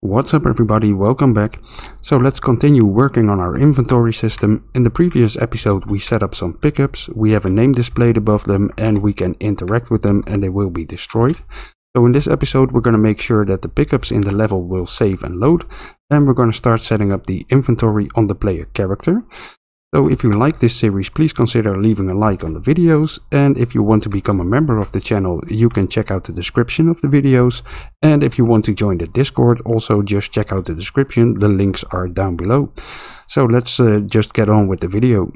What's up everybody, welcome back. So let's continue working on our inventory system. In the previous episode we set up some pickups, we have a name displayed above them and we can interact with them and they will be destroyed. So in this episode we're going to make sure that the pickups in the level will save and load and we're going to start setting up the inventory on the player character. So if you like this series, please consider leaving a like on the videos. And if you want to become a member of the channel, you can check out the description of the videos. And if you want to join the Discord, also just check out the description. The links are down below. So let's uh, just get on with the video.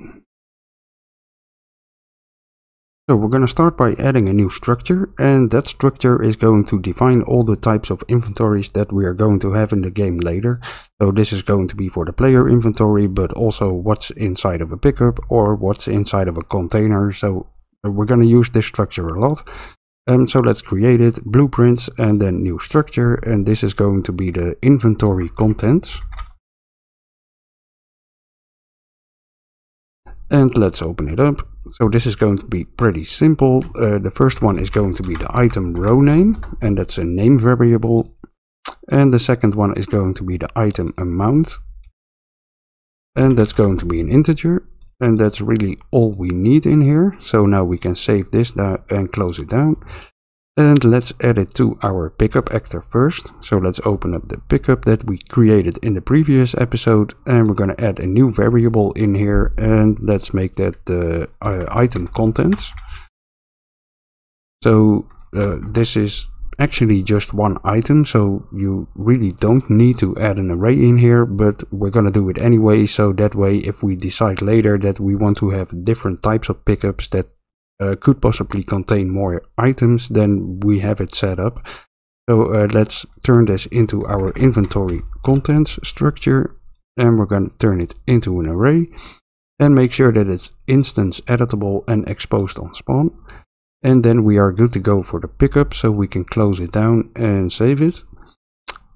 So we're going to start by adding a new structure and that structure is going to define all the types of inventories that we are going to have in the game later. So this is going to be for the player inventory but also what's inside of a pickup or what's inside of a container. So we're going to use this structure a lot. Um, so let's create it, blueprints and then new structure and this is going to be the inventory contents. And let's open it up. So this is going to be pretty simple. Uh, the first one is going to be the item row name, and that's a name variable. And the second one is going to be the item amount. And that's going to be an integer. And that's really all we need in here. So now we can save this and close it down. And let's add it to our pickup actor first. So let's open up the pickup that we created in the previous episode. And we're going to add a new variable in here. And let's make that the uh, item contents. So uh, this is actually just one item. So you really don't need to add an array in here. But we're going to do it anyway. So that way if we decide later that we want to have different types of pickups that uh, could possibly contain more items than we have it set up. So uh, let's turn this into our inventory contents structure and we're going to turn it into an array and make sure that it's instance editable and exposed on spawn. And then we are good to go for the pickup so we can close it down and save it.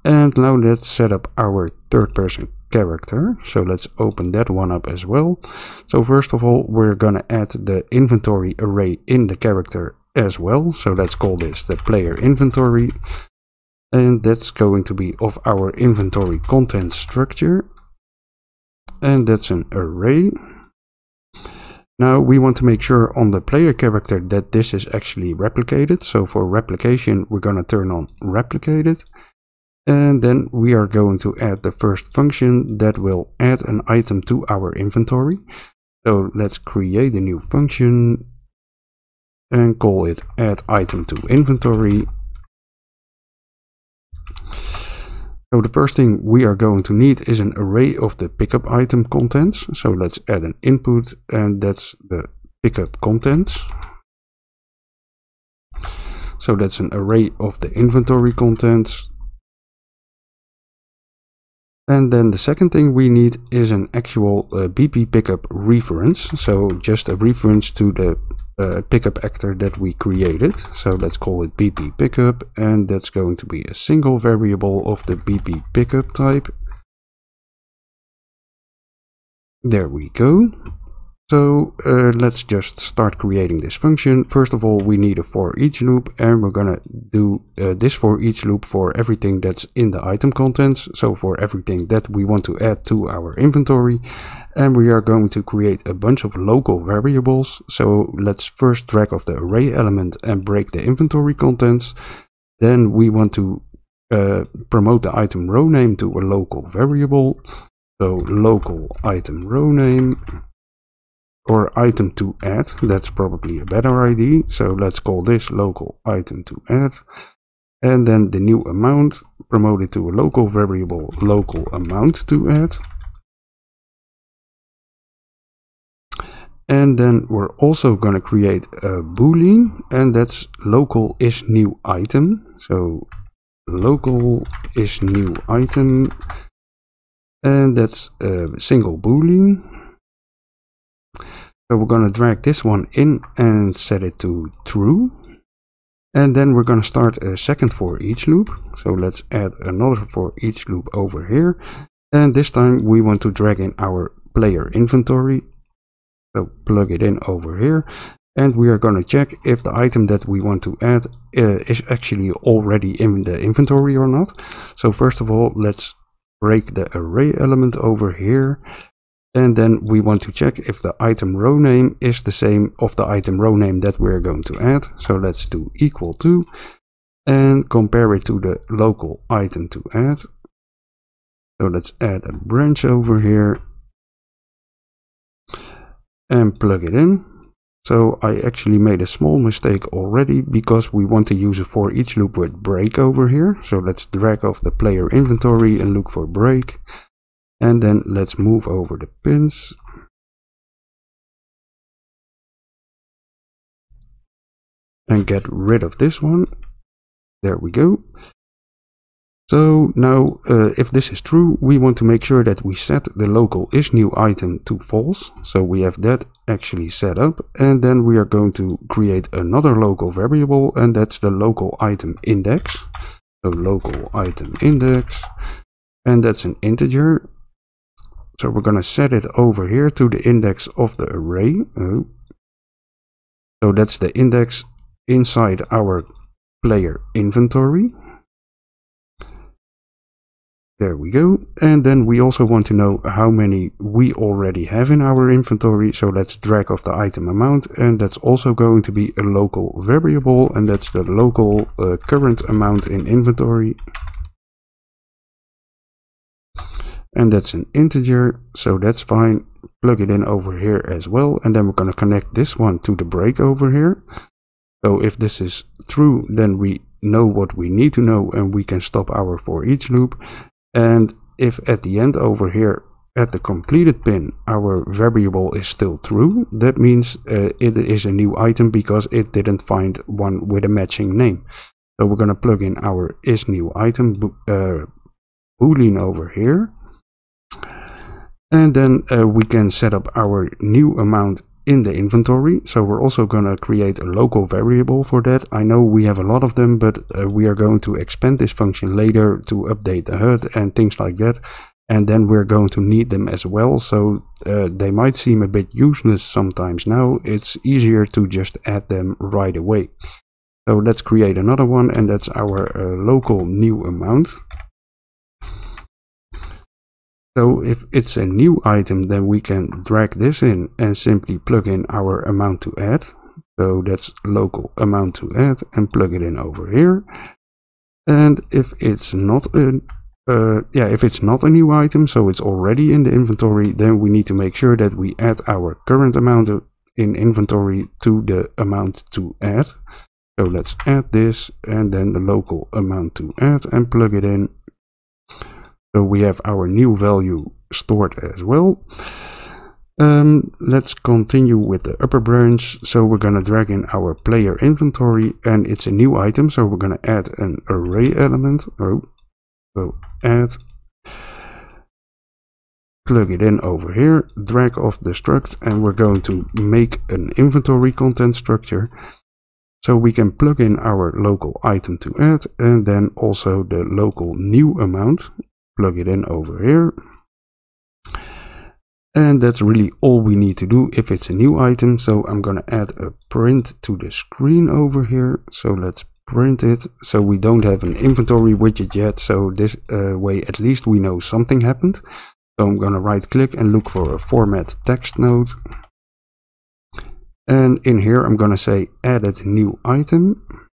And now let's set up our third person character. So let's open that one up as well. So first of all, we're gonna add the inventory array in the character as well. So let's call this the player inventory. And that's going to be of our inventory content structure. And that's an array. Now we want to make sure on the player character that this is actually replicated. So for replication, we're going to turn on replicated. And then we are going to add the first function that will add an item to our inventory. So let's create a new function and call it add item to inventory. So the first thing we are going to need is an array of the pickup item contents. So let's add an input and that's the pickup contents. So that's an array of the inventory contents and then the second thing we need is an actual uh, BP pickup reference. So just a reference to the uh, pickup actor that we created. So let's call it BP pickup and that's going to be a single variable of the BP pickup type. There we go. So uh, let's just start creating this function. First of all, we need a for each loop and we're gonna do uh, this for each loop for everything that's in the item contents. So for everything that we want to add to our inventory. And we are going to create a bunch of local variables. So let's first drag off the array element and break the inventory contents. Then we want to uh, promote the item row name to a local variable. So local item row name or item to add. That's probably a better ID. So let's call this local item to add. And then the new amount, promote it to a local variable, local amount to add. And then we're also going to create a boolean and that's local is new item. So local is new item and that's a single boolean so we're going to drag this one in and set it to true. And then we're going to start a second for each loop. So let's add another for each loop over here. And this time we want to drag in our player inventory. So plug it in over here. and we are going to check if the item that we want to add uh, is actually already in the inventory or not. So first of all, let's break the array element over here. And then we want to check if the item row name is the same of the item row name that we're going to add. So let's do equal to and compare it to the local item to add. So let's add a branch over here and plug it in. So I actually made a small mistake already because we want to use a for each loop with break over here. So let's drag off the player inventory and look for break. And then let's move over the pins. And get rid of this one. There we go. So now, uh, if this is true, we want to make sure that we set the local is new item to false. So we have that actually set up. And then we are going to create another local variable, and that's the local item index. So local item index, and that's an integer. So we're going to set it over here to the index of the array. Oh. So that's the index inside our player inventory. There we go. And then we also want to know how many we already have in our inventory. So let's drag off the item amount. And that's also going to be a local variable. And that's the local uh, current amount in inventory. And that's an integer. So that's fine. Plug it in over here as well. And then we're going to connect this one to the break over here. So if this is true, then we know what we need to know and we can stop our for each loop. And if at the end over here at the completed pin our variable is still true, that means uh, it is a new item because it didn't find one with a matching name. So we're going to plug in our is new item uh, boolean over here. And then uh, we can set up our new amount in the inventory. So we're also going to create a local variable for that. I know we have a lot of them, but uh, we are going to expand this function later to update the HUD and things like that. And then we're going to need them as well. So uh, they might seem a bit useless sometimes now. It's easier to just add them right away. So let's create another one and that's our uh, local new amount. So if it's a new item, then we can drag this in and simply plug in our amount to add. So that's local amount to add and plug it in over here. And if it's not a uh, yeah, if it's not a new item, so it's already in the inventory, then we need to make sure that we add our current amount in inventory to the amount to add. So let's add this and then the local amount to add and plug it in. So we have our new value stored as well. Um, let's continue with the upper branch. So we're going to drag in our player inventory and it's a new item. So we're going to add an array element. Oh, so add, plug it in over here, drag off the struct and we're going to make an inventory content structure. So we can plug in our local item to add and then also the local new amount plug it in over here. And that's really all we need to do if it's a new item. So I'm to add a print to the screen over here. So let's print it. So we don't have an inventory widget yet. So this uh, way at least we know something happened. So I'm to right click and look for a format text node. And in here I'm to say added new item.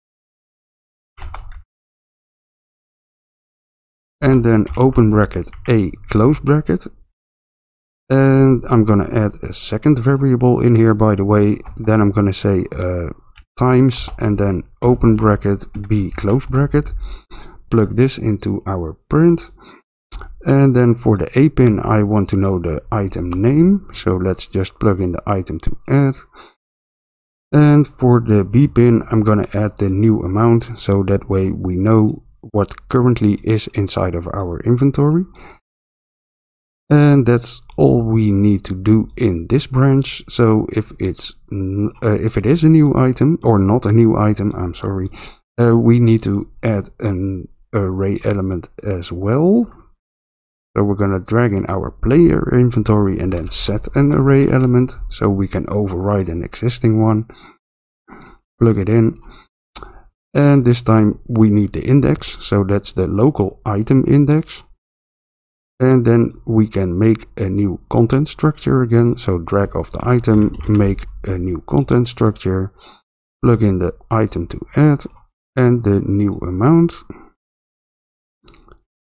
And then open bracket a close bracket. And I'm gonna add a second variable in here by the way. Then I'm gonna say uh, times and then open bracket b close bracket. Plug this into our print. And then for the a pin I want to know the item name. So let's just plug in the item to add. And for the b pin I'm gonna add the new amount. So that way we know what currently is inside of our inventory. And that's all we need to do in this branch. So if it's uh, if it is a new item or not a new item, I'm sorry, uh, we need to add an array element as well. So we're going to drag in our player inventory and then set an array element so we can override an existing one. Plug it in. And this time we need the index, so that's the local item index. And then we can make a new content structure again. So drag off the item, make a new content structure, plug in the item to add and the new amount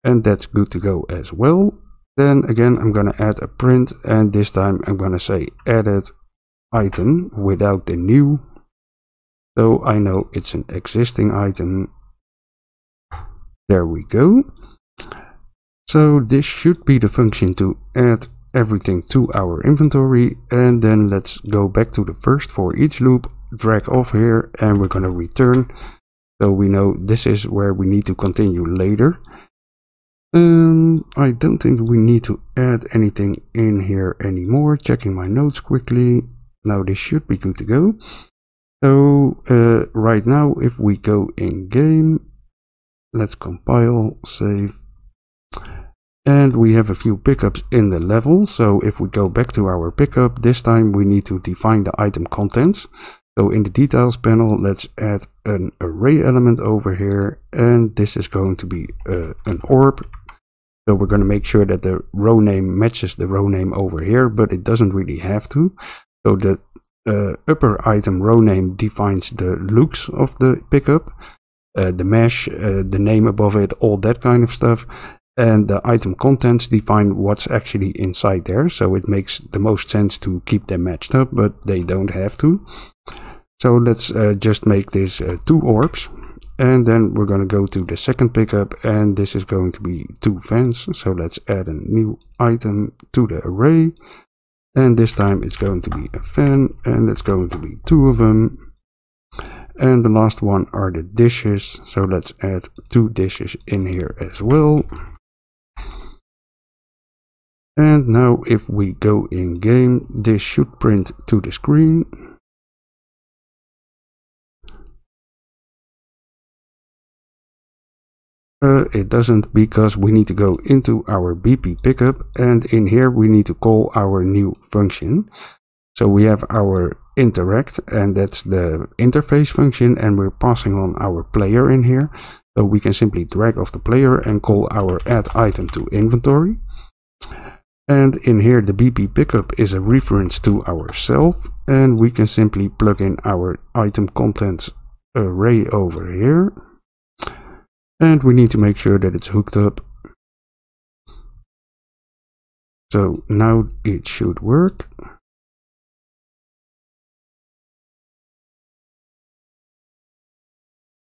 and that's good to go as well. Then again, I'm going to add a print and this time I'm going to say added item without the new. So I know it's an existing item. There we go. So this should be the function to add everything to our inventory and then let's go back to the first for each loop drag off here and we're going to return so we know this is where we need to continue later um, I don't think we need to add anything in here anymore. Checking my notes quickly. Now this should be good to go. So uh, right now, if we go in game, let's compile, save. And we have a few pickups in the level. So if we go back to our pickup, this time we need to define the item contents. So in the details panel, let's add an array element over here. And this is going to be uh, an orb so we're going to make sure that the row name matches the row name over here, but it doesn't really have to. So the uh, upper item row name defines the looks of the pickup, uh, the mesh, uh, the name above it, all that kind of stuff. And the item contents define what's actually inside there. So it makes the most sense to keep them matched up, but they don't have to. So let's uh, just make this uh, two orbs and then we're going to go to the second pickup and this is going to be two fans so let's add a new item to the array and this time it's going to be a fan and it's going to be two of them. And the last one are the dishes. So let's add two dishes in here as well. And now if we go in game this should print to the screen Uh, it doesn't because we need to go into our BP pickup and in here we need to call our new function. So we have our interact and that's the interface function and we're passing on our player in here. So we can simply drag off the player and call our add item to inventory. And in here the BP pickup is a reference to ourself and we can simply plug in our item contents array over here and we need to make sure that it's hooked up. So now it should work.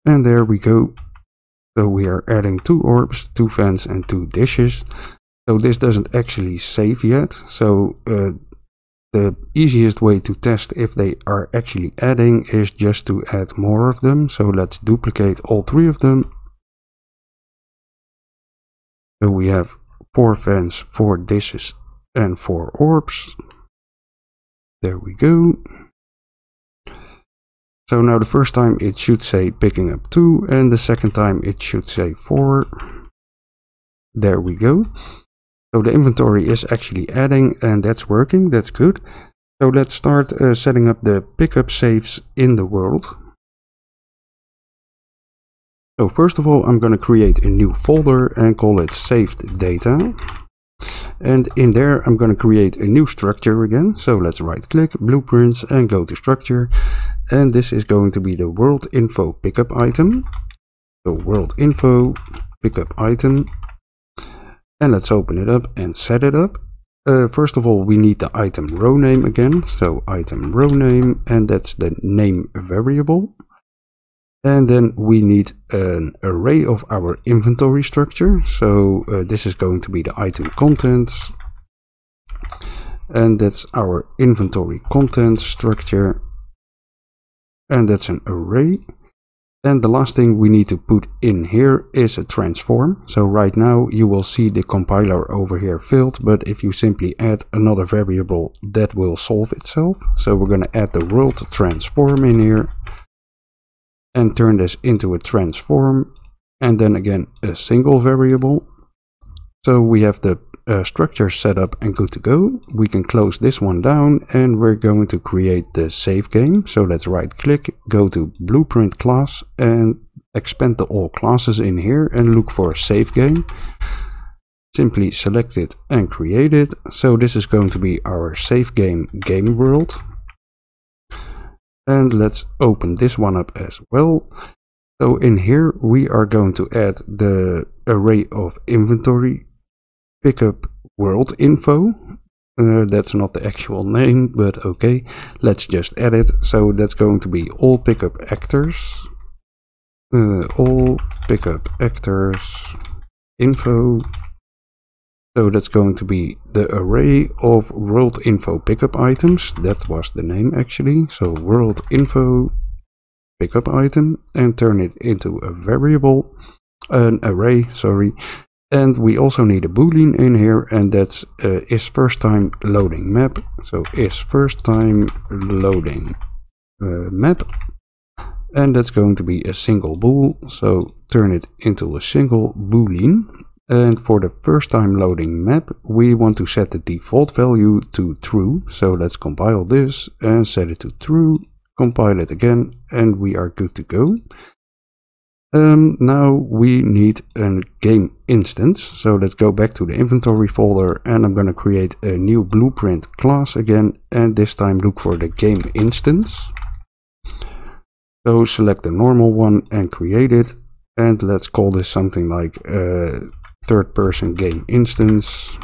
And there we go. So we are adding two orbs, two fans and two dishes. So this doesn't actually save yet. So uh, the easiest way to test if they are actually adding is just to add more of them. So let's duplicate all three of them so we have four fans, four dishes, and four orbs. There we go. So now the first time it should say picking up 2 and the second time it should say 4. There we go. So the inventory is actually adding and that's working, that's good. So let's start uh, setting up the pickup saves in the world. So first of all, I'm going to create a new folder and call it saved data. And in there, I'm going to create a new structure again. So let's right click, blueprints and go to structure. And this is going to be the world info pickup item. So world info pickup item. And let's open it up and set it up. Uh, first of all, we need the item row name again. So item row name, and that's the name variable. And then we need an array of our inventory structure. So uh, this is going to be the item contents. And that's our inventory contents structure. And that's an array. And the last thing we need to put in here is a transform. So right now you will see the compiler over here filled, but if you simply add another variable, that will solve itself. So we're going to add the world transform in here and turn this into a transform and then again a single variable. So we have the uh, structure set up and good to go. We can close this one down and we're going to create the save game. So let's right click, go to blueprint class and expand the all classes in here and look for save game. Simply select it and create it. So this is going to be our save game game world. And let's open this one up as well. So in here we are going to add the array of inventory pickup world info. Uh, that's not the actual name, but okay. Let's just add it. So that's going to be all pickup actors. Uh, all pickup actors info. So that's going to be the array of world info pickup items. That was the name actually. So world info pickup item and turn it into a variable, an array, sorry. And we also need a boolean in here and that's uh, is first time loading map. So is first time loading uh, map. And that's going to be a single bool. So turn it into a single boolean. And for the first time loading map, we want to set the default value to true. So let's compile this and set it to true compile it again, and we are good to go. Um, now we need a game instance. So let's go back to the inventory folder and I'm going to create a new blueprint class again and this time look for the game instance. So select the normal one and create it and let's call this something like a third person game instance.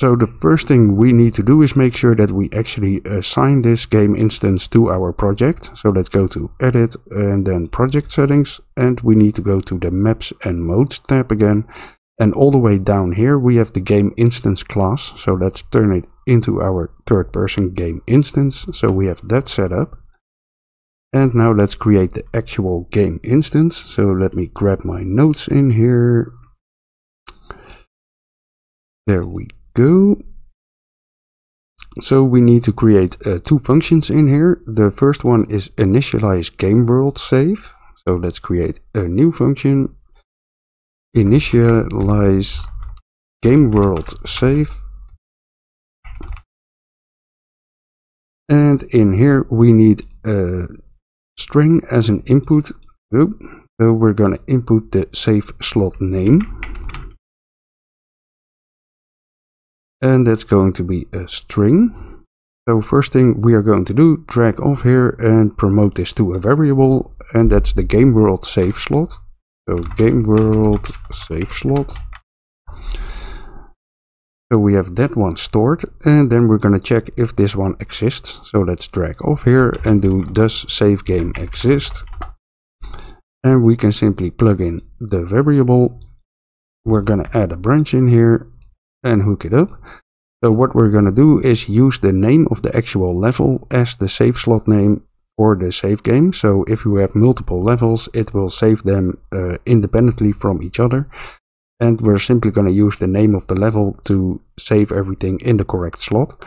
So the first thing we need to do is make sure that we actually assign this game instance to our project. So let's go to edit and then project settings and we need to go to the maps and modes tab again. And all the way down here we have the game instance class. So let's turn it into our third person game instance. So we have that set up. And now let's create the actual game instance. So let me grab my notes in here. There we go. So we need to create uh, two functions in here. The first one is initialize game world save. So let's create a new function. Initialize game world save. And in here we need a string as an input. So we're going to input the save slot name. and that's going to be a string. So first thing we are going to do, drag off here and promote this to a variable, and that's the game world save slot. So game world save slot. So we have that one stored, and then we're going to check if this one exists. So let's drag off here and do does save game exist. And we can simply plug in the variable. We're going to add a branch in here and hook it up. So what we're going to do is use the name of the actual level as the save slot name for the save game. So if you have multiple levels, it will save them uh, independently from each other. And we're simply going to use the name of the level to save everything in the correct slot.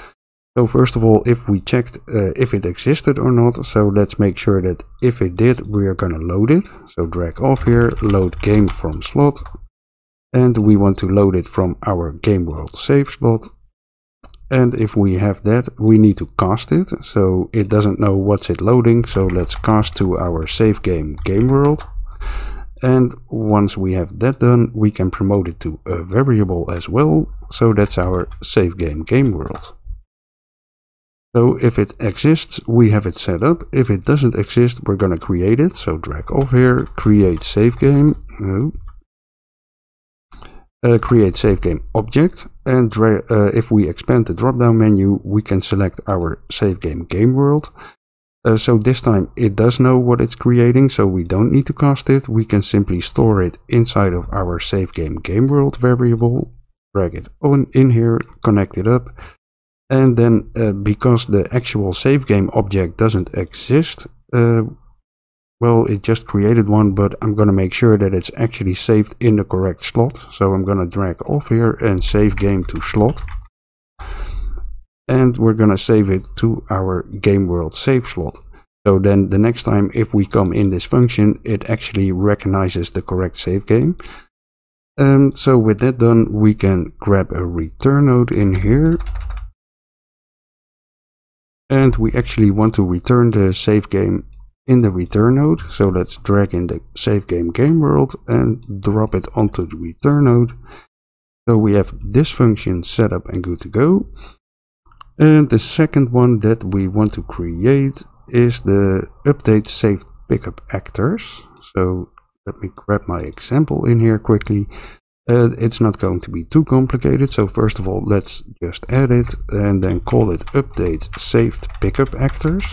So first of all, if we checked uh, if it existed or not, so let's make sure that if it did, we are going to load it. So drag off here, load game from slot, and we want to load it from our game world save slot and if we have that we need to cast it so it doesn't know what's it loading so let's cast to our save game game world and once we have that done we can promote it to a variable as well. So that's our save game game world. So if it exists we have it set up. If it doesn't exist we're gonna create it. So drag off here create save game. No. Uh, create save game object. And uh, if we expand the drop down menu we can select our save game game world uh, so this time it does know what it's creating so we don't need to cast it we can simply store it inside of our save game game world variable drag it on in here connect it up and then uh, because the actual save game object doesn't exist uh, well, it just created one, but I'm going to make sure that it's actually saved in the correct slot. So I'm going to drag off here and save game to slot. And we're to save it to our game world save slot. So then the next time if we come in this function, it actually recognizes the correct save game. Um, so with that done, we can grab a return node in here. And we actually want to return the save game in the return node. So let's drag in the save game game world and drop it onto the return node. So we have this function set up and good to go. And the second one that we want to create is the update saved pickup actors. So let me grab my example in here quickly. Uh, it's not going to be too complicated. So first of all, let's just add it and then call it update saved pickup actors.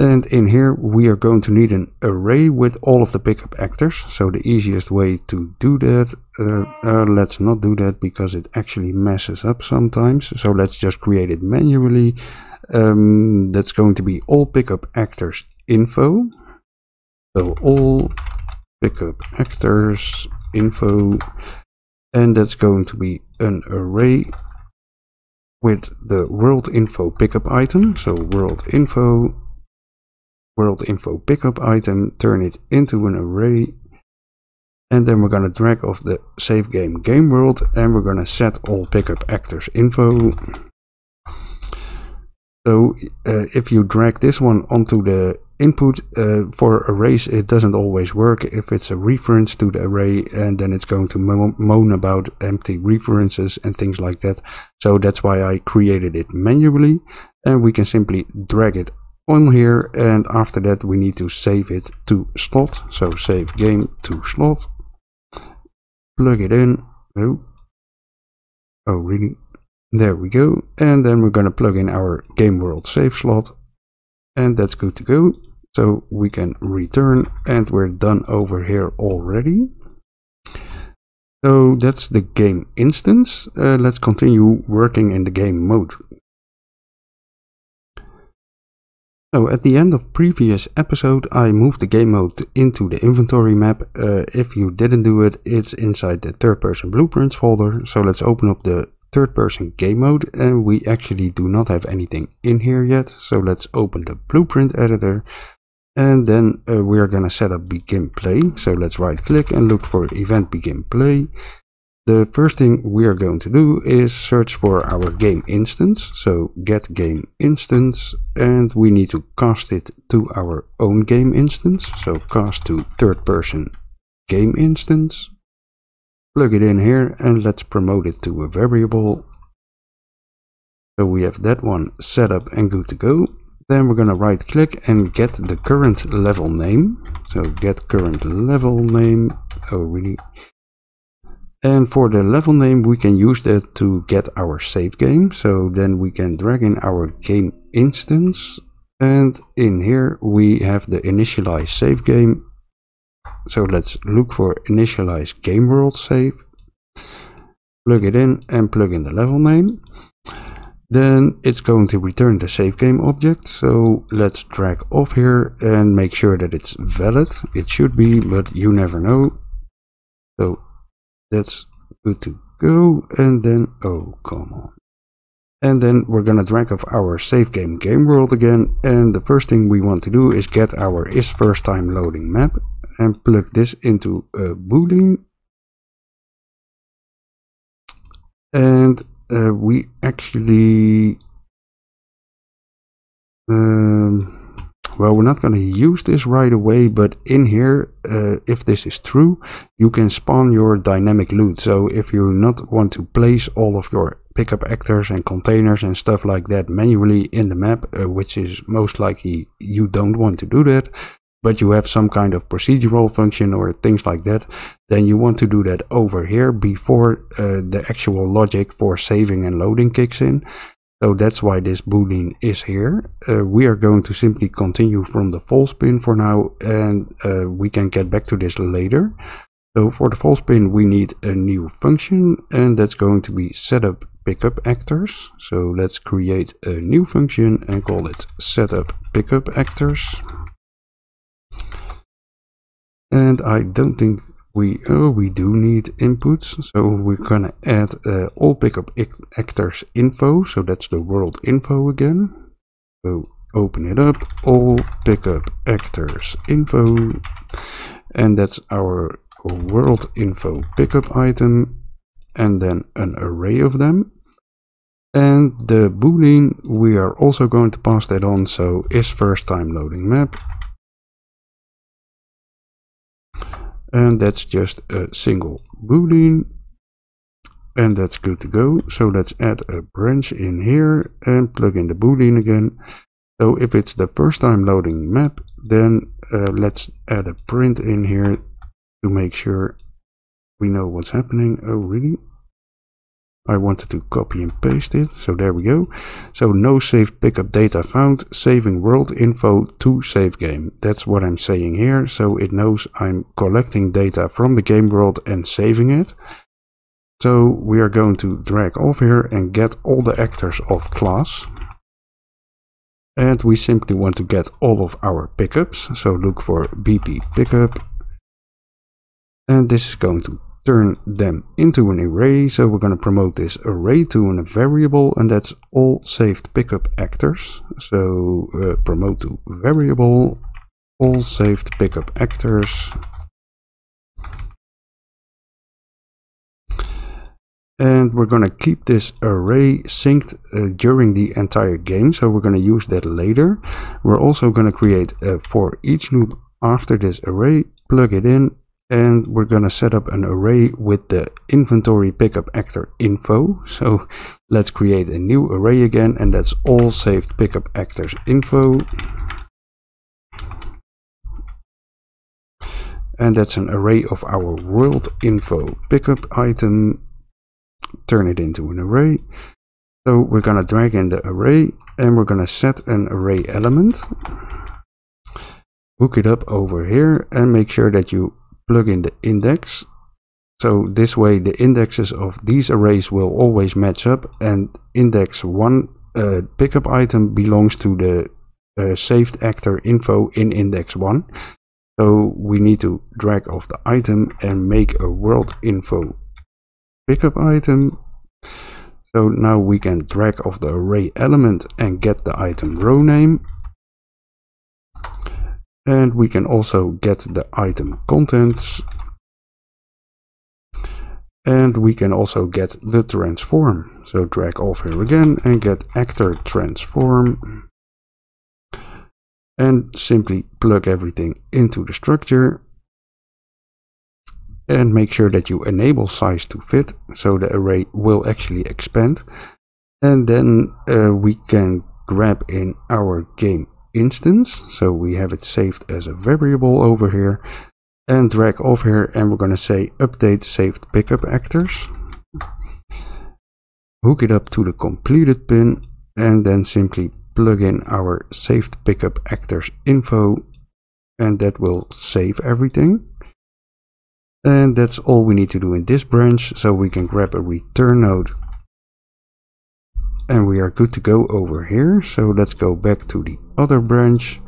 And in here we are going to need an array with all of the pickup actors. So the easiest way to do that, uh, uh, let's not do that because it actually messes up sometimes. So let's just create it manually. Um, that's going to be all pickup actors info. So all pickup actors info and that's going to be an array with the world info pickup item. So world info world info pickup item, turn it into an array, and then we're going to drag off the save game game world, and we're going to set all pickup actors info. So uh, if you drag this one onto the input uh, for arrays, it doesn't always work if it's a reference to the array, and then it's going to mo moan about empty references and things like that. So that's why I created it manually, and we can simply drag it on here and after that we need to save it to slot. So save game to slot. Plug it in. Oh oh really? There we go. And then we're going to plug in our game world save slot. And that's good to go. So we can return and we're done over here already. So that's the game instance. Uh, let's continue working in the game mode So at the end of previous episode I moved the game mode into the inventory map. Uh, if you didn't do it, it's inside the third person blueprints folder. So let's open up the third person game mode and we actually do not have anything in here yet. So let's open the blueprint editor and then uh, we are gonna set up begin play. So let's right click and look for event begin play. The first thing we are going to do is search for our game instance. So get game instance and we need to cast it to our own game instance. So cast to third person game instance. Plug it in here and let's promote it to a variable. So we have that one set up and good to go. Then we're going to right click and get the current level name. So get current level name. Oh really? And for the level name, we can use that to get our save game. So then we can drag in our game instance. And in here, we have the initialize save game. So let's look for initialize game world save. Plug it in and plug in the level name. Then it's going to return the save game object. So let's drag off here and make sure that it's valid. It should be, but you never know. So that's good to go. And then oh come on. And then we're gonna drag off our save game game world again. And the first thing we want to do is get our is first time loading map and plug this into a boolean. And uh, we actually um, well, we're not going to use this right away, but in here, uh, if this is true, you can spawn your dynamic loot. So if you not want to place all of your pickup actors and containers and stuff like that manually in the map, uh, which is most likely you don't want to do that, but you have some kind of procedural function or things like that, then you want to do that over here before uh, the actual logic for saving and loading kicks in. So that's why this boolean is here. Uh, we are going to simply continue from the false pin for now and uh, we can get back to this later. So for the false pin we need a new function and that's going to be setup pickup actors. So let's create a new function and call it setup pickup actors. And I don't think we oh we do need inputs so we're gonna add uh, all pickup actors info so that's the world info again so open it up, all pickup actors info, and that's our world info pickup item, and then an array of them. And the boolean, we are also going to pass that on, so is first time loading map. And that's just a single boolean. And that's good to go. So let's add a branch in here and plug in the boolean again. So if it's the first time loading map, then uh, let's add a print in here to make sure we know what's happening. Oh, really? I wanted to copy and paste it, so there we go. So no saved pickup data found, saving world info to save game. That's what I'm saying here, so it knows I'm collecting data from the game world and saving it. So we are going to drag off here and get all the actors of class. And we simply want to get all of our pickups, so look for BP pickup. And this is going to turn them into an array. So we're going to promote this array to a variable and that's all saved pickup actors. So uh, promote to variable, all saved pickup actors. And we're going to keep this array synced uh, during the entire game. So we're going to use that later. We're also going to create a for each loop after this array, plug it in, and we're going to set up an array with the inventory pickup actor info. So let's create a new array again, and that's all saved pickup actors info. And that's an array of our world info pickup item. Turn it into an array. So we're going to drag in the array and we're going to set an array element. Hook it up over here and make sure that you plug in the index. So this way the indexes of these arrays will always match up and index 1 uh, pickup item belongs to the uh, saved actor info in index 1. So we need to drag off the item and make a world info pickup item. So now we can drag off the array element and get the item row name and we can also get the item contents. And we can also get the transform. So drag off here again and get actor transform. And simply plug everything into the structure. And make sure that you enable size to fit so the array will actually expand. And then uh, we can grab in our game instance. So we have it saved as a variable over here and drag over here and we're going to say update saved pickup actors. Hook it up to the completed pin and then simply plug in our saved pickup actors info and that will save everything. And that's all we need to do in this branch. So we can grab a return node and we are good to go over here. So let's go back to the other branch.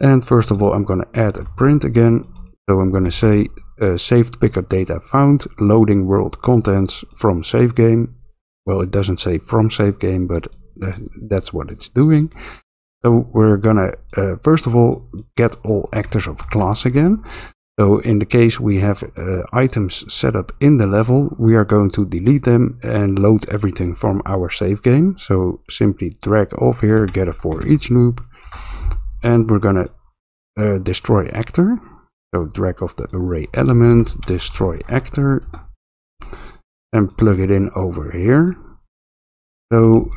And first of all, I'm going to add a print again. So I'm going to say uh, saved pickup data found, loading world contents from save game. Well, it doesn't say from save game, but uh, that's what it's doing. So we're gonna, uh, first of all, get all actors of class again. So in the case we have uh, items set up in the level, we are going to delete them and load everything from our save game. So simply drag off here, get a for each loop, and we're gonna uh, destroy actor. So drag off the array element, destroy actor, and plug it in over here. So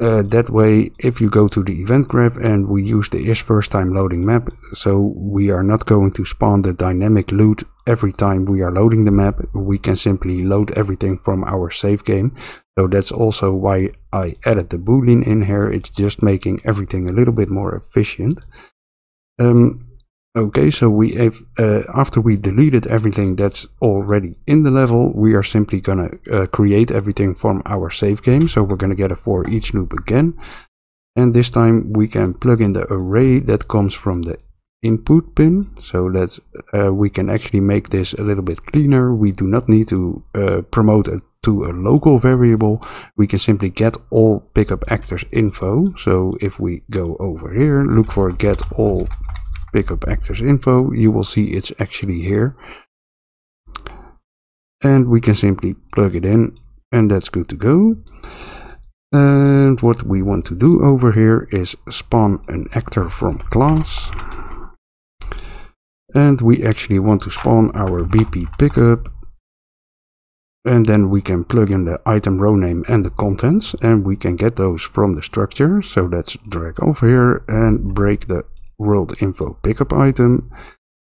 uh, that way, if you go to the event graph and we use the is first time loading map, so we are not going to spawn the dynamic loot every time we are loading the map. We can simply load everything from our save game. So that's also why I added the boolean in here. It's just making everything a little bit more efficient. Um, Okay, so we have, uh, after we deleted everything that's already in the level, we are simply gonna uh, create everything from our save game. So we're gonna get a for each loop again. And this time we can plug in the array that comes from the input pin so that uh, we can actually make this a little bit cleaner. We do not need to uh, promote it to a local variable. We can simply get all pickup actors info. So if we go over here, look for get all pickup actors info, you will see it's actually here. And we can simply plug it in and that's good to go. And what we want to do over here is spawn an actor from class and we actually want to spawn our BP pickup and then we can plug in the item row name and the contents and we can get those from the structure so let's drag over here and break the world info pickup item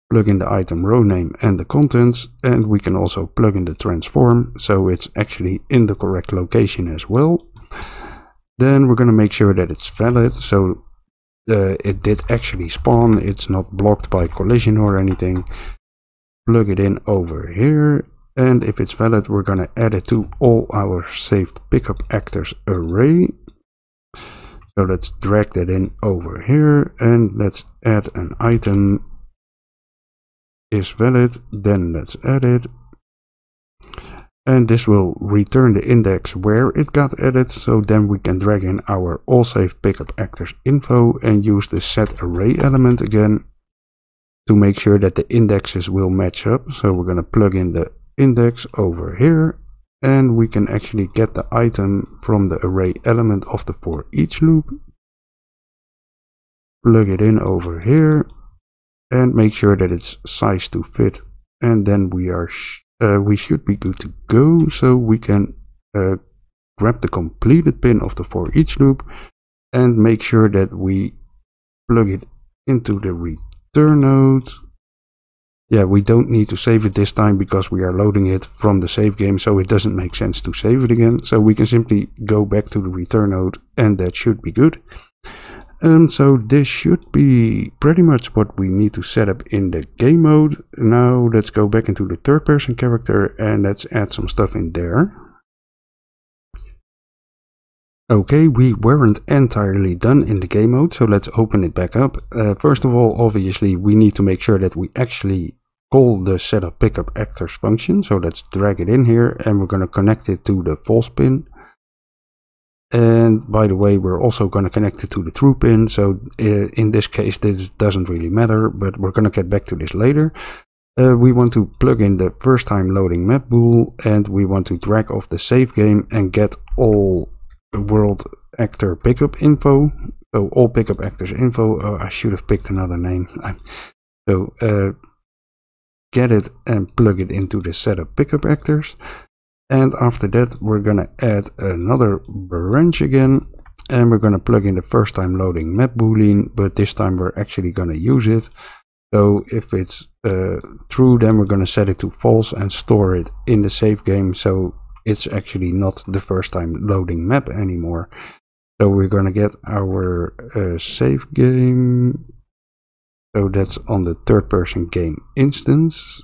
plug in the item row name and the contents and we can also plug in the transform so it's actually in the correct location as well. Then we're going to make sure that it's valid so uh, it did actually spawn. It's not blocked by collision or anything. Plug it in over here and if it's valid we're gonna add it to all our saved pickup actors array so let's drag that in over here and let's add an item. Is valid then let's add it. And this will return the index where it got added so then we can drag in our all saved pickup actors info and use the set array element again to make sure that the indexes will match up. So we're going to plug in the index over here and we can actually get the item from the array element of the for each loop plug it in over here and make sure that it's size to fit and then we are uh, we should be good to go. So we can uh, grab the completed pin of the for each loop and make sure that we plug it into the return node. Yeah, we don't need to save it this time because we are loading it from the save game, so it doesn't make sense to save it again. So we can simply go back to the return node and that should be good. And so this should be pretty much what we need to set up in the game mode. Now let's go back into the third person character and let's add some stuff in there. Okay, we weren't entirely done in the game mode, so let's open it back up. Uh, first of all, obviously, we need to make sure that we actually call the setup pickup actors function. So let's drag it in here and we're going to connect it to the false pin. And by the way, we're also going to connect it to the true pin. So uh, in this case, this doesn't really matter, but we're going to get back to this later. Uh, we want to plug in the first time loading map bool and we want to drag off the save game and get all world actor pickup info. So all pickup actors info. Oh, I should have picked another name. so uh, get it and plug it into the setup pickup actors. And after that, we're gonna add another branch again. And we're gonna plug in the first time loading map boolean, but this time we're actually gonna use it. So if it's uh, true, then we're gonna set it to false and store it in the save game. So it's actually not the first time loading map anymore. So we're gonna get our uh, save game. So that's on the third person game instance.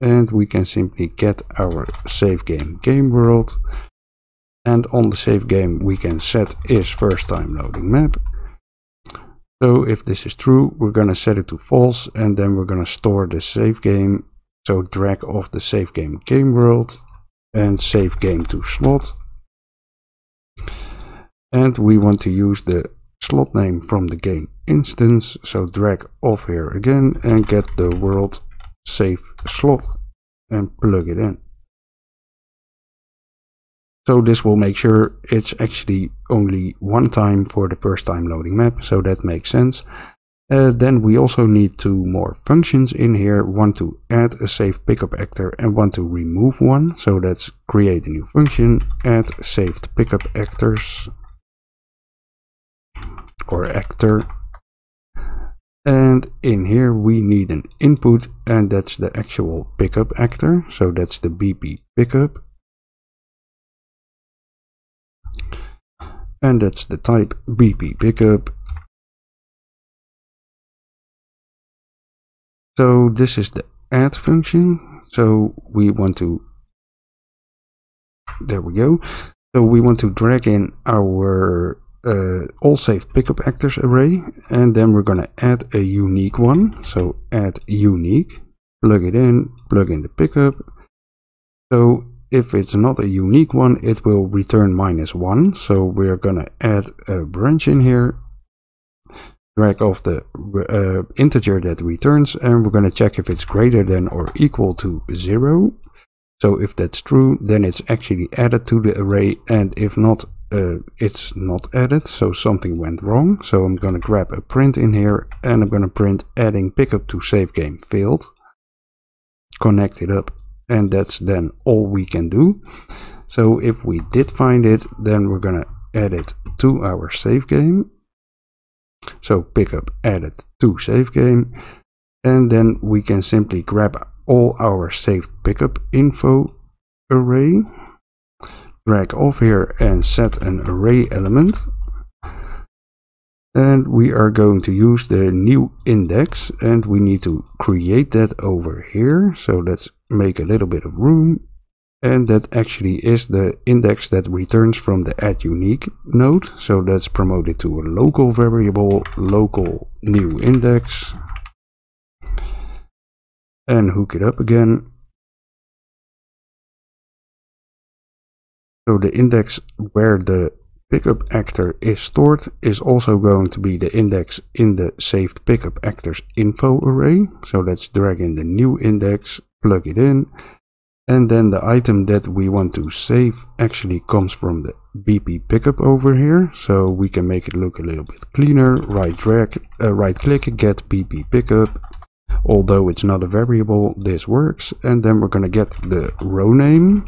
And we can simply get our save game game world. And on the save game we can set is first time loading map. So if this is true we're gonna set it to false and then we're gonna store the save game. So drag off the save game game world and save game to slot and we want to use the slot name from the game instance so drag off here again and get the world save slot and plug it in. So this will make sure it's actually only one time for the first time loading map, so that makes sense. Uh, then we also need two more functions in here, one to add a saved pickup actor and one to remove one. So let's create a new function, add saved pickup actors or actor and in here we need an input and that's the actual pickup actor. So that's the BP pickup. And that's the type BP pickup. So this is the add function. So we want to, there we go. So we want to drag in our uh, all saved pickup actors array and then we're going to add a unique one. So add unique, plug it in, plug in the pickup. So if it's not a unique one, it will return minus one. So we're going to add a branch in here, drag off the uh, integer that returns and we're going to check if it's greater than or equal to zero. So if that's true, then it's actually added to the array and if not, uh, it's not added. So something went wrong. So I'm going to grab a print in here and I'm going to print adding pickup to save game failed. Connect it up and that's then all we can do. So if we did find it, then we're going to add it to our save game. So pickup added to save game. And then we can simply grab all our saved pickup info array, drag off here and set an array element. And we are going to use the new index and we need to create that over here. So let's make a little bit of room. And that actually is the index that returns from the add unique node. So let's promote it to a local variable, local new index and hook it up again. So the index where the pickup actor is stored is also going to be the index in the saved pickup actors info array. So let's drag in the new index, plug it in, and then the item that we want to save actually comes from the BP pickup over here. So we can make it look a little bit cleaner. Right drag, uh, right click, get BP pickup, although it's not a variable this works. And then we're going to get the row name.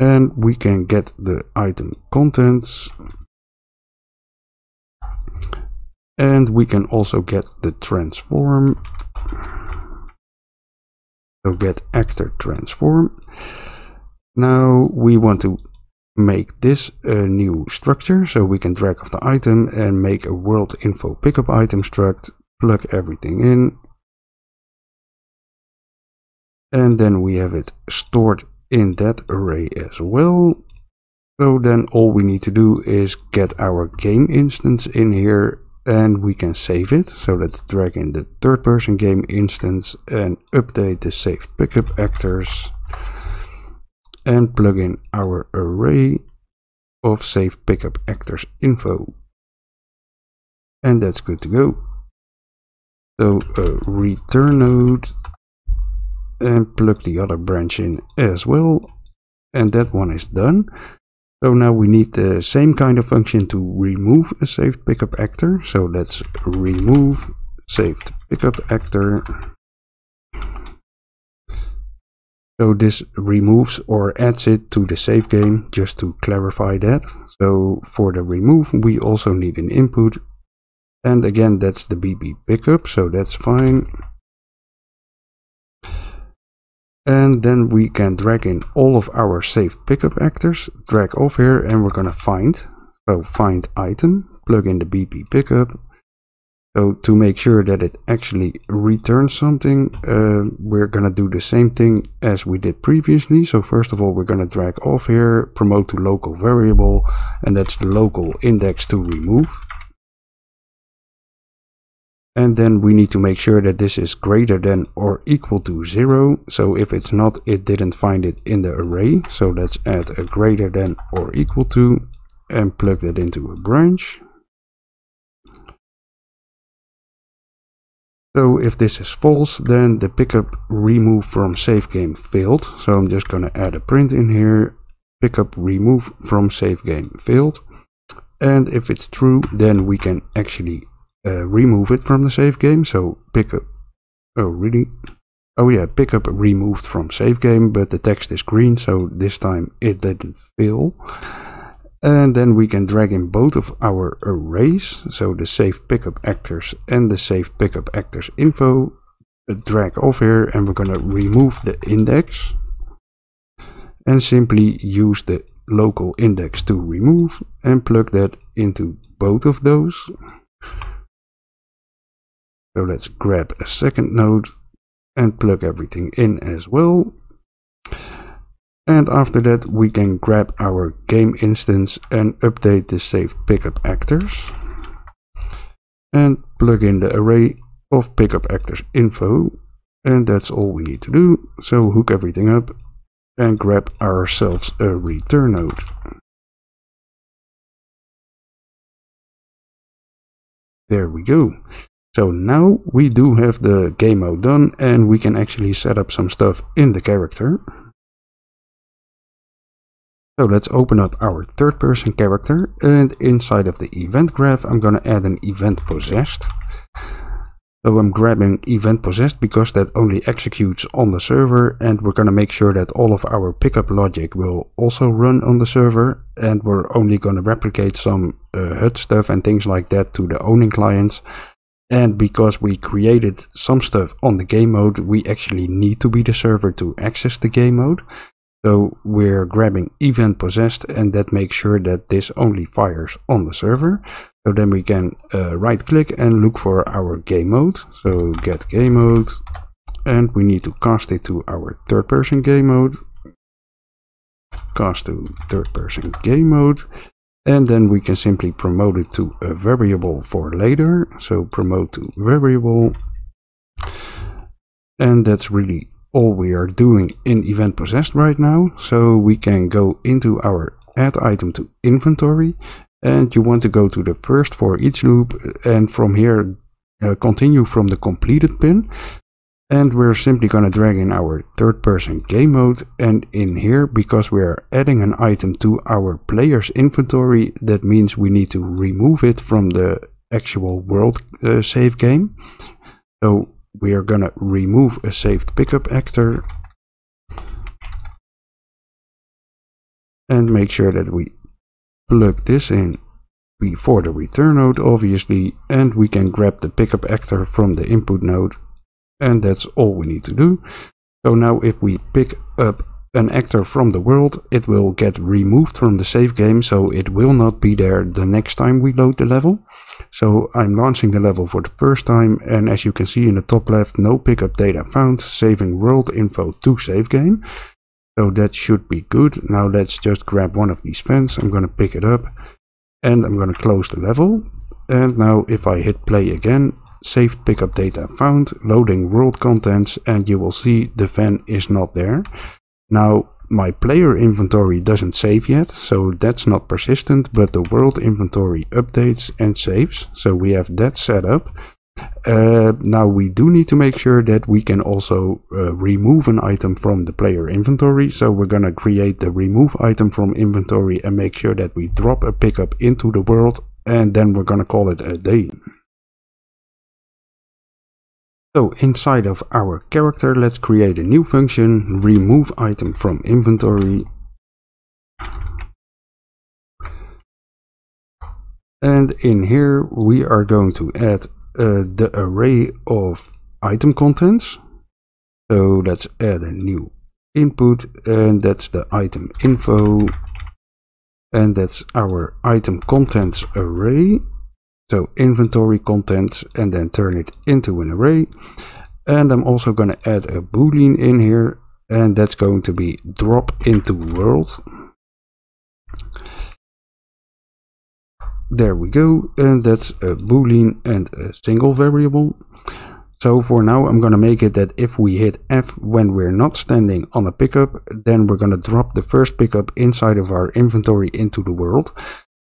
And we can get the item contents. And we can also get the transform so get actor transform now we want to make this a new structure so we can drag off the item and make a world info pickup item struct plug everything in. And then we have it stored in that array as well. So then all we need to do is get our game instance in here and we can save it. So let's drag in the third person game instance and update the saved pickup actors and plug in our array of saved pickup actors info. And that's good to go. So uh, return node and plug the other branch in as well. And that one is done. So now we need the same kind of function to remove a saved pickup actor. So let's remove saved pickup actor. So this removes or adds it to the save game, just to clarify that. So for the remove, we also need an input and again, that's the BP pickup, so that's fine. And then we can drag in all of our saved pickup actors, drag off here, and we're gonna find. So find item, plug in the BP pickup. So to make sure that it actually returns something, uh, we're gonna do the same thing as we did previously. So first of all, we're gonna drag off here, promote to local variable, and that's the local index to remove and then we need to make sure that this is greater than or equal to 0 so if it's not it didn't find it in the array. So let's add a greater than or equal to and plug that into a branch. So if this is false then the pickup remove from save game failed. So I'm just gonna add a print in here. Pickup remove from save game failed. And if it's true then we can actually uh, remove it from the save game. So pick up. Oh, really? Oh yeah, pick up removed from save game, but the text is green, so this time it didn't fill. And then we can drag in both of our arrays, so the save pickup actors and the save pickup actors info. Uh, drag off here, and we're gonna remove the index. And simply use the local index to remove and plug that into both of those. So let's grab a second node and plug everything in as well. And after that, we can grab our game instance and update the saved pickup actors. And plug in the array of pickup actors info. And that's all we need to do. So hook everything up and grab ourselves a return node. There we go. So now we do have the game mode done and we can actually set up some stuff in the character. So let's open up our third person character and inside of the event graph I'm gonna add an event possessed. So I'm grabbing event possessed because that only executes on the server and we're going to make sure that all of our pickup logic will also run on the server and we're only going to replicate some uh, HUD stuff and things like that to the owning clients. And because we created some stuff on the game mode, we actually need to be the server to access the game mode. So we're grabbing event possessed and that makes sure that this only fires on the server. So then we can uh, right click and look for our game mode. So get game mode and we need to cast it to our third person game mode. Cast to third person game mode. And then we can simply promote it to a variable for later. So promote to variable. And that's really all we are doing in event possessed right now. So we can go into our add item to inventory and you want to go to the first for each loop and from here uh, continue from the completed pin and we're simply going to drag in our third person game mode and in here because we're adding an item to our player's inventory. That means we need to remove it from the actual world uh, save game. So we are gonna remove a saved pickup actor. And make sure that we plug this in before the return node obviously. And we can grab the pickup actor from the input node and that's all we need to do. So now if we pick up an actor from the world, it will get removed from the save game, so it will not be there the next time we load the level. So I'm launching the level for the first time, and as you can see in the top left, no pickup data found, saving world info to save game. So that should be good. Now let's just grab one of these fans, I'm gonna pick it up, and I'm gonna close the level. And now if I hit play again, saved pickup data found, loading world contents, and you will see the fan is not there. Now, my player inventory doesn't save yet, so that's not persistent, but the world inventory updates and saves. So we have that set up. Uh, now we do need to make sure that we can also uh, remove an item from the player inventory. So we're gonna create the remove item from inventory and make sure that we drop a pickup into the world and then we're gonna call it a day. So inside of our character, let's create a new function, remove item from inventory. And in here, we are going to add uh, the array of item contents. So let's add a new input and that's the item info. And that's our item contents array. So inventory contents and then turn it into an array. And I'm also going to add a boolean in here and that's going to be drop into world. There we go, and that's a boolean and a single variable. So for now I'm going to make it that if we hit F when we're not standing on a pickup, then we're going to drop the first pickup inside of our inventory into the world.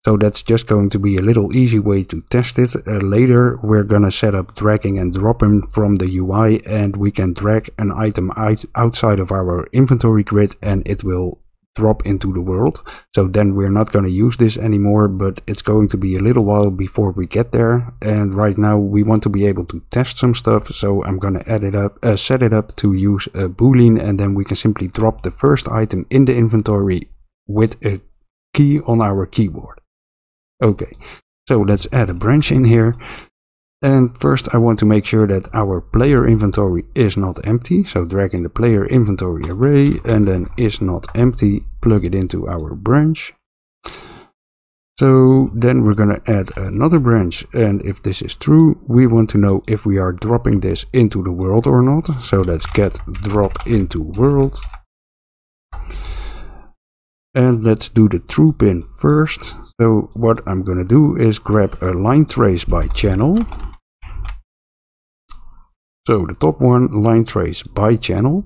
So that's just going to be a little easy way to test it. Uh, later we're gonna set up dragging and dropping from the UI and we can drag an item out outside of our inventory grid and it will drop into the world. So then we're not going to use this anymore, but it's going to be a little while before we get there. And right now we want to be able to test some stuff. So I'm going to add it up, uh, set it up to use a boolean and then we can simply drop the first item in the inventory with a key on our keyboard. Okay, so let's add a branch in here. And first I want to make sure that our player inventory is not empty. So drag in the player inventory array and then is not empty, plug it into our branch. So then we're going to add another branch and if this is true, we want to know if we are dropping this into the world or not. So let's get drop into world. And let's do the true pin first. So what I'm going to do is grab a line trace by channel. So the top one, line trace by channel.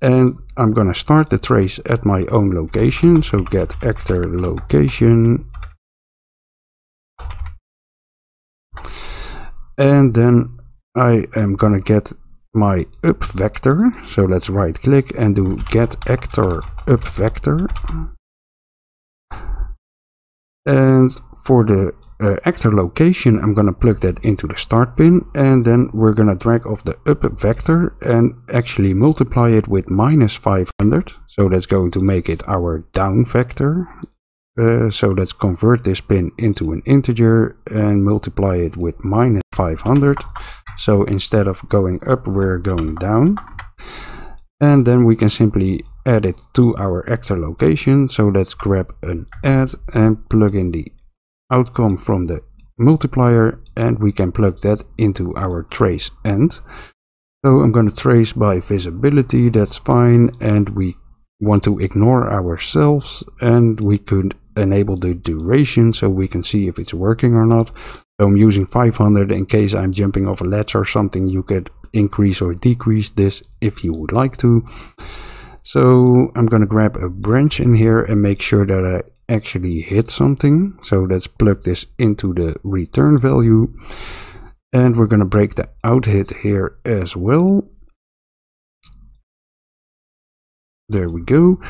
And I'm going to start the trace at my own location. So get actor location. And then I am going to get my up vector. So let's right click and do get actor up vector. And for the uh, actor location, I'm gonna plug that into the start pin and then we're gonna drag off the up vector and actually multiply it with minus 500. So that's going to make it our down vector. Uh, so let's convert this pin into an integer and multiply it with minus 500. So instead of going up, we're going down. And then we can simply add it to our actor location. So let's grab an add and plug in the outcome from the multiplier and we can plug that into our trace end. So I'm going to trace by visibility, that's fine. And we want to ignore ourselves and we could enable the duration so we can see if it's working or not. So I'm using 500 in case I'm jumping off a ledge or something. You could increase or decrease this if you would like to. So I'm going to grab a branch in here and make sure that I actually hit something. So let's plug this into the return value. And we're going to break the out hit here as well. There we go.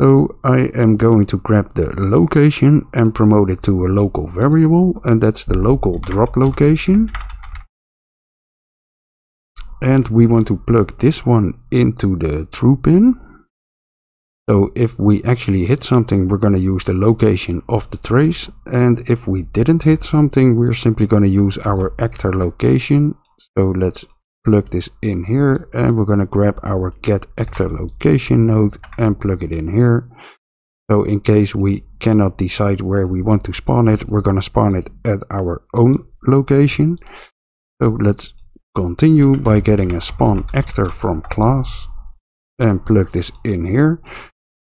So I am going to grab the location and promote it to a local variable and that's the local drop location. And we want to plug this one into the true pin. So if we actually hit something, we're going to use the location of the trace. And if we didn't hit something, we're simply going to use our actor location. So let's plug this in here and we're going to grab our get actor location node and plug it in here. So in case we cannot decide where we want to spawn it, we're going to spawn it at our own location. So let's continue by getting a spawn actor from class and plug this in here.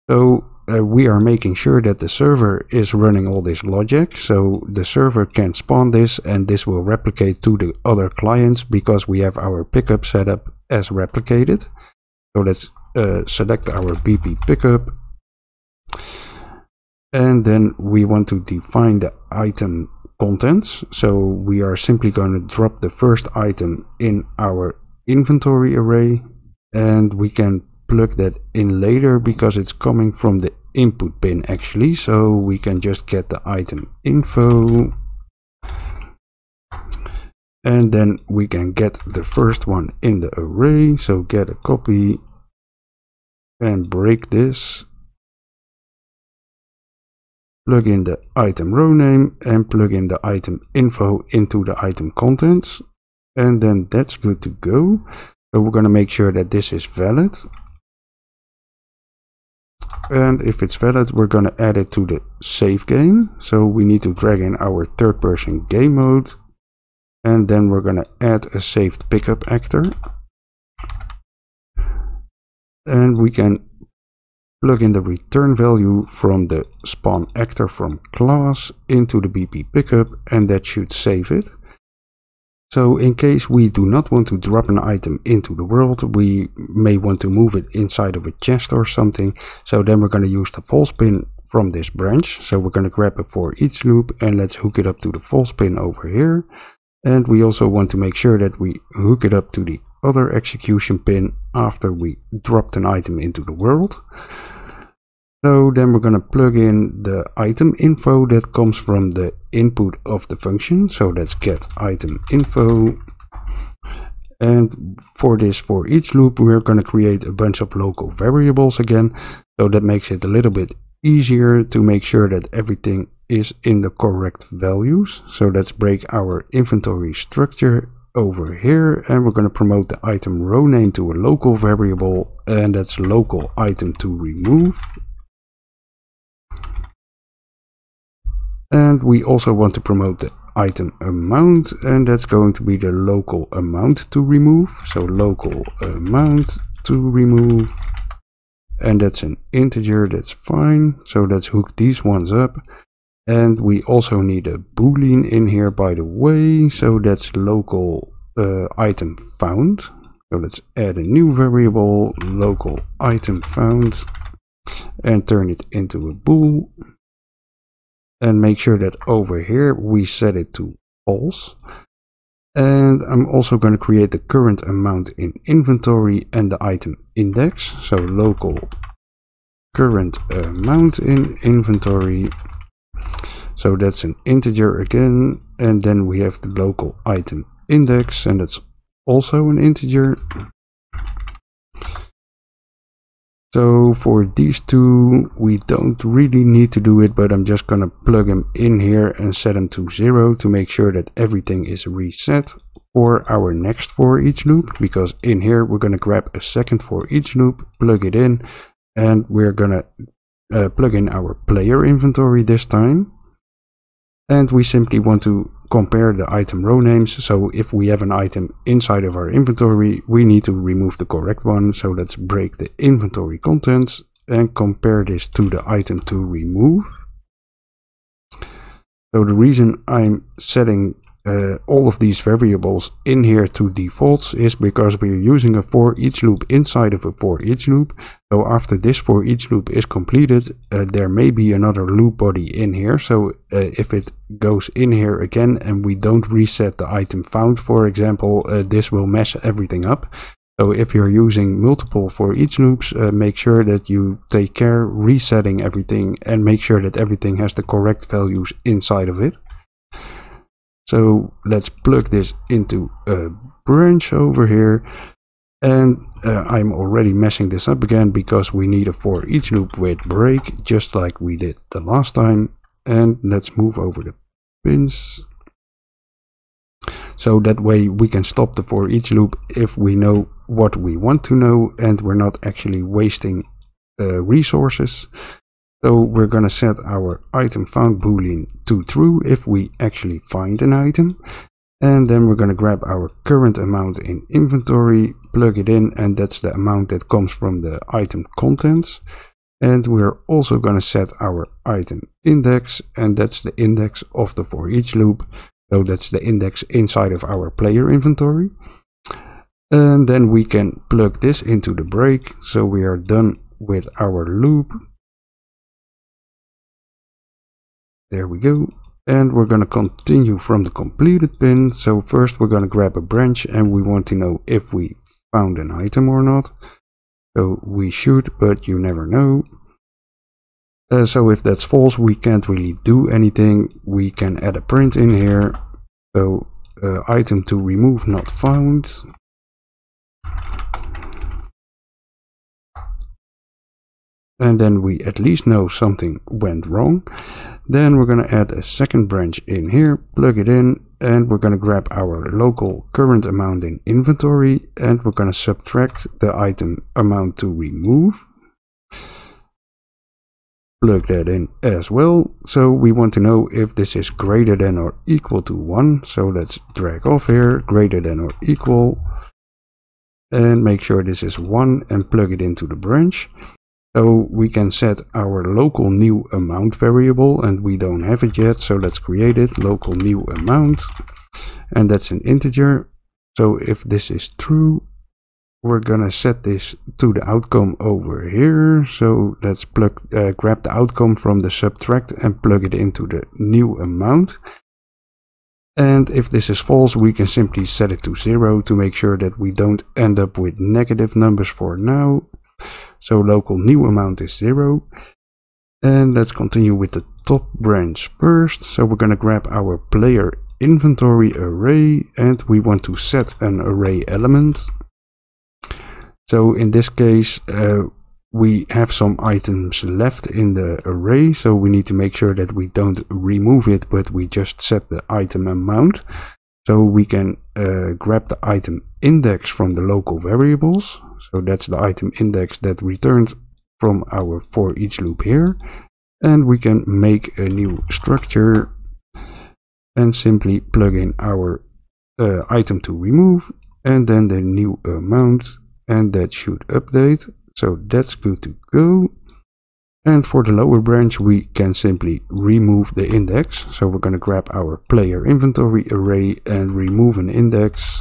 So uh, we are making sure that the server is running all this logic so the server can spawn this and this will replicate to the other clients because we have our pickup setup as replicated so let's uh, select our BP pickup and then we want to define the item contents. So we are simply going to drop the first item in our inventory array and we can plug that in later because it's coming from the input pin actually. So we can just get the item info. And then we can get the first one in the array. So get a copy and break this plug in the item row name and plug in the item info into the item contents. And then that's good to go. So we're going to make sure that this is valid. And if it's valid we're going to add it to the save game. So we need to drag in our third person game mode. And then we're going to add a saved pickup actor. And we can plug in the return value from the spawn actor from class into the BP pickup and that should save it so in case we do not want to drop an item into the world, we may want to move it inside of a chest or something. So then we're going to use the false pin from this branch. So we're going to grab it for each loop and let's hook it up to the false pin over here. And we also want to make sure that we hook it up to the other execution pin after we dropped an item into the world. So then we're going to plug in the item info that comes from the input of the function. So let's get item info. And for this for each loop, we're going to create a bunch of local variables again. So that makes it a little bit easier to make sure that everything is in the correct values. So let's break our inventory structure over here and we're going to promote the item row name to a local variable and that's local item to remove And we also want to promote the item amount and that's going to be the local amount to remove. So local amount to remove. And that's an integer that's fine. So let's hook these ones up. And we also need a boolean in here by the way. So that's local uh, item found. So let's add a new variable local item found and turn it into a bool. And make sure that over here we set it to false and I'm also going to create the current amount in inventory and the item index. So local current amount in inventory. So that's an integer again. And then we have the local item index and that's also an integer. So for these two, we don't really need to do it, but I'm just gonna plug them in here and set them to zero to make sure that everything is reset for our next for each loop. Because in here, we're gonna grab a second for each loop, plug it in, and we're gonna uh, plug in our player inventory this time. And we simply want to compare the item row names. So if we have an item inside of our inventory, we need to remove the correct one. So let's break the inventory contents and compare this to the item to remove. So the reason I'm setting uh, all of these variables in here to defaults is because we're using a for each loop inside of a for each loop. So after this for each loop is completed, uh, there may be another loop body in here. So uh, if it goes in here again and we don't reset the item found, for example, uh, this will mess everything up. So if you're using multiple for each loops, uh, make sure that you take care resetting everything and make sure that everything has the correct values inside of it. So let's plug this into a branch over here. And uh, I'm already messing this up again because we need a for each loop with break, just like we did the last time. And let's move over the pins. So that way we can stop the for each loop if we know what we want to know and we're not actually wasting uh, resources. So we're going to set our item found boolean to true if we actually find an item. And then we're going to grab our current amount in inventory, plug it in, and that's the amount that comes from the item contents. And we're also going to set our item index, and that's the index of the for each loop. So that's the index inside of our player inventory. And then we can plug this into the break. So we are done with our loop. There we go. And we're going to continue from the completed pin. So first we're going to grab a branch and we want to know if we found an item or not. So we should, but you never know. Uh, so if that's false, we can't really do anything. We can add a print in here. So uh, item to remove not found. And then we at least know something went wrong. Then we're going to add a second branch in here, plug it in, and we're going to grab our local current amount in inventory, and we're going to subtract the item amount to remove. Plug that in as well. So we want to know if this is greater than or equal to 1. So let's drag off here, greater than or equal. And make sure this is 1 and plug it into the branch. So we can set our local new amount variable and we don't have it yet. So let's create it, local new amount. And that's an integer. So if this is true, we're gonna set this to the outcome over here. So let's plug, uh, grab the outcome from the subtract and plug it into the new amount. And if this is false, we can simply set it to zero to make sure that we don't end up with negative numbers for now. So local new amount is zero. And let's continue with the top branch first. So we're going to grab our player inventory array and we want to set an array element. So in this case, uh, we have some items left in the array. So we need to make sure that we don't remove it, but we just set the item amount. So we can uh, grab the item index from the local variables. So that's the item index that returned from our for each loop here. And we can make a new structure and simply plug in our uh, item to remove and then the new amount and that should update. So that's good to go. And for the lower branch, we can simply remove the index. So we're going to grab our player inventory array and remove an index.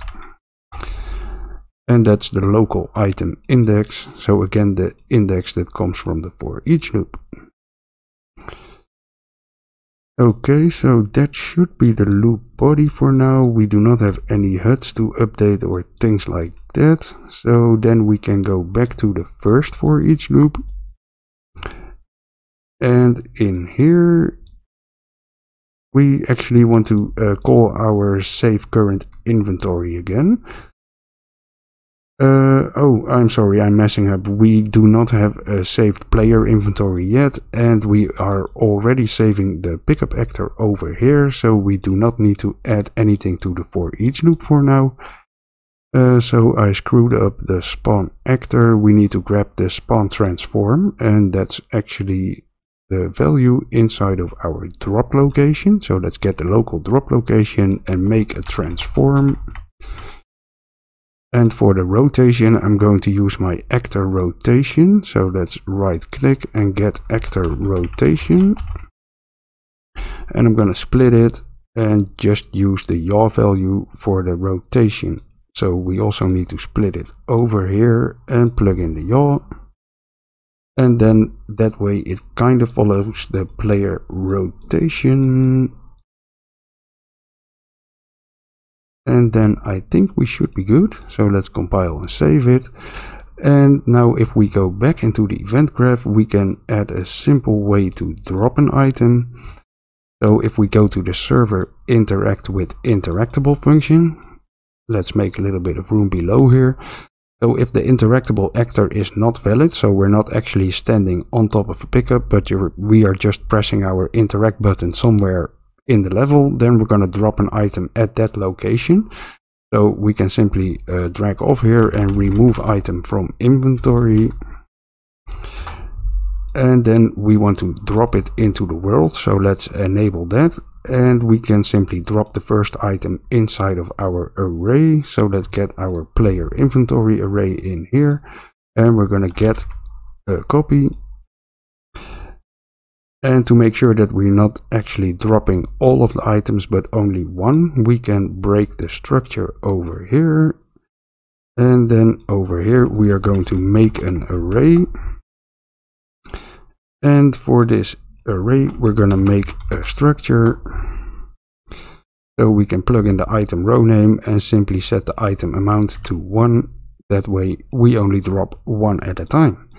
And that's the local item index. So again, the index that comes from the for each loop. Okay, so that should be the loop body for now. We do not have any HUDs to update or things like that. So then we can go back to the first for each loop and in here we actually want to uh, call our save current inventory again uh, oh I'm sorry I'm messing up we do not have a saved player inventory yet and we are already saving the pickup actor over here so we do not need to add anything to the for each loop for now uh, so I screwed up the spawn actor we need to grab the spawn transform and that's actually the value inside of our drop location. So let's get the local drop location and make a transform. And for the rotation, I'm going to use my actor rotation. So let's right click and get actor rotation. And I'm going to split it and just use the yaw value for the rotation. So we also need to split it over here and plug in the yaw and then that way it kind of follows the player rotation and then I think we should be good. So let's compile and save it. And now if we go back into the event graph we can add a simple way to drop an item. So if we go to the server interact with interactable function let's make a little bit of room below here. So if the interactable actor is not valid, so we're not actually standing on top of a pickup, but we are just pressing our interact button somewhere in the level, then we're going to drop an item at that location. So we can simply uh, drag off here and remove item from inventory. And then we want to drop it into the world. So let's enable that and we can simply drop the first item inside of our array so let's get our player inventory array in here and we're going to get a copy and to make sure that we're not actually dropping all of the items but only one we can break the structure over here and then over here we are going to make an array and for this array, we're going to make a structure. So we can plug in the item row name and simply set the item amount to 1. That way we only drop one at a time.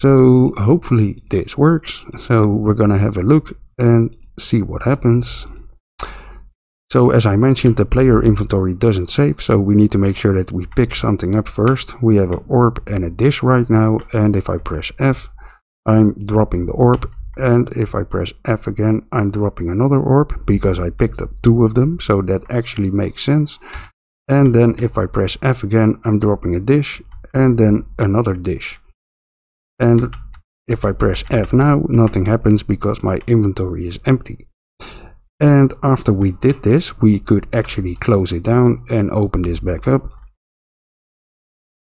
So hopefully this works. So we're going to have a look and see what happens. So as I mentioned, the player inventory doesn't save, so we need to make sure that we pick something up first. We have an orb and a dish right now, and if I press F, I'm dropping the orb and if I press F again, I'm dropping another orb because I picked up two of them. So that actually makes sense. And then if I press F again, I'm dropping a dish and then another dish. And if I press F now, nothing happens because my inventory is empty. And after we did this, we could actually close it down and open this back up.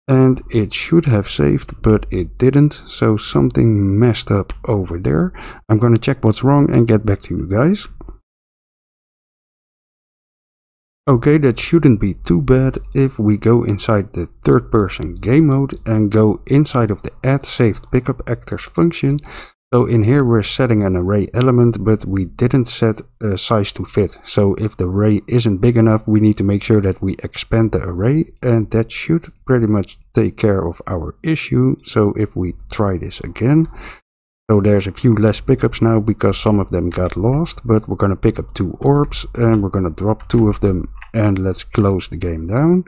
And it should have saved but it didn't. So something messed up over there. I'm gonna check what's wrong and get back to you guys okay that shouldn't be too bad if we go inside the third person game mode and go inside of the add saved pickup actors function so in here we're setting an array element, but we didn't set a size to fit. So if the array isn't big enough, we need to make sure that we expand the array and that should pretty much take care of our issue. So if we try this again, so there's a few less pickups now because some of them got lost, but we're going to pick up two orbs and we're going to drop two of them and let's close the game down,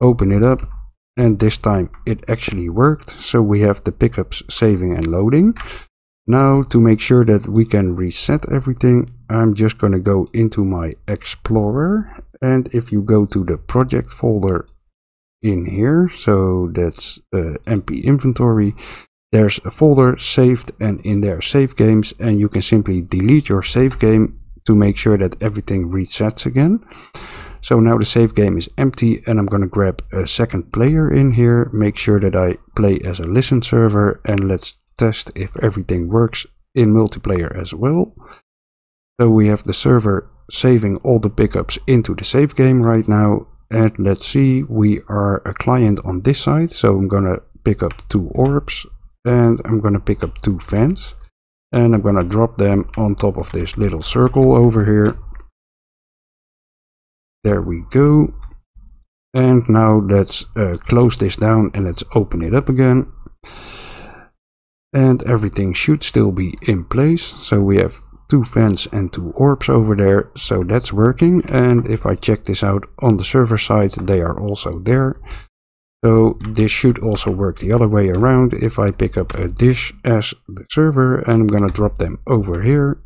open it up and this time it actually worked. So we have the pickups saving and loading. Now to make sure that we can reset everything, I'm just going to go into my Explorer. And if you go to the project folder in here, so that's uh, MP inventory, there's a folder saved and in there save games and you can simply delete your save game to make sure that everything resets again. So now the save game is empty and I'm going to grab a second player in here, make sure that I play as a listen server and let's test if everything works in multiplayer as well. So we have the server saving all the pickups into the save game right now. And let's see, we are a client on this side. So I'm going to pick up two orbs and I'm going to pick up two fans. And I'm going to drop them on top of this little circle over here. There we go. And now let's uh, close this down and let's open it up again. And everything should still be in place. So we have two fans and two orbs over there. So that's working. And if I check this out on the server side, they are also there. So this should also work the other way around. If I pick up a dish as the server and I'm gonna drop them over here.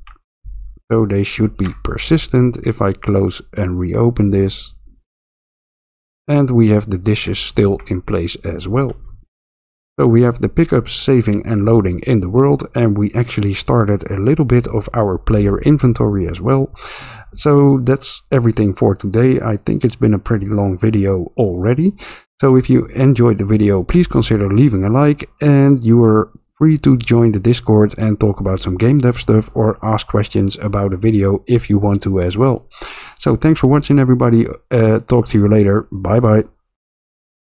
So they should be persistent if I close and reopen this. And we have the dishes still in place as well. So we have the pickups saving and loading in the world and we actually started a little bit of our player inventory as well. So that's everything for today. I think it's been a pretty long video already. So if you enjoyed the video, please consider leaving a like and you are free to join the Discord and talk about some game dev stuff or ask questions about the video if you want to as well. So thanks for watching everybody. Uh, talk to you later. Bye bye.